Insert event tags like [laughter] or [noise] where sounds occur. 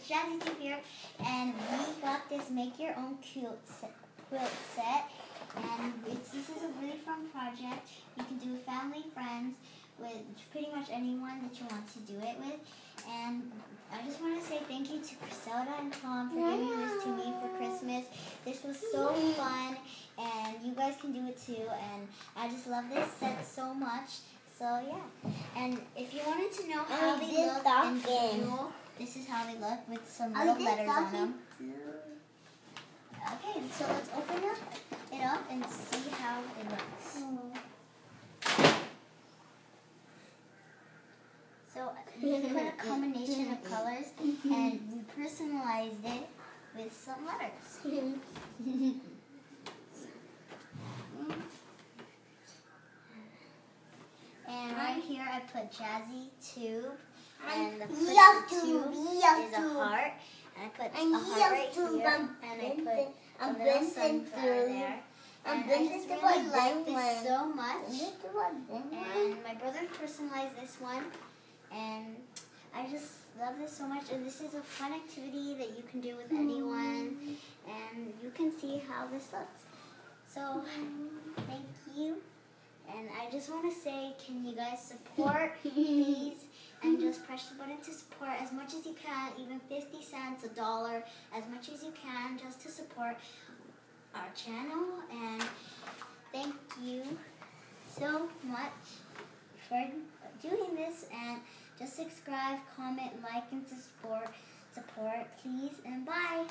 it's Jazzy Tube here, and we got this make your own quilt set, quilt set, and it's, this is a really fun project. You can do with family, friends, with pretty much anyone that you want to do it with. And I just want to say thank you to Griselda and Tom for giving this to me for Christmas. This was so fun, and you guys can do it too. And I just love this set so much. So yeah, and if you wanted to know how And they look stocking. individual, this is how they look with some little did letters on them. too. Okay, so let's open up it up and see how it looks. So we put a combination of colors and we personalized it with some letters. [laughs] And right here I put Jazzy Tube and the first Love to, tube is a heart. And I put And a heart right here I'm and I put a little sunflower there. I'm And I just really like this so much. And And my brother personalized this one. And I just love this so much. And this is a fun activity that you can do with anyone. And you can see how this looks. So thank you. And I just want to say, can you guys support [laughs] these? And just press the button to support as much as you can, even 50 cents, a dollar, as much as you can, just to support our channel. And thank you so much for doing this. And just subscribe, comment, like, and support, support, please. And bye.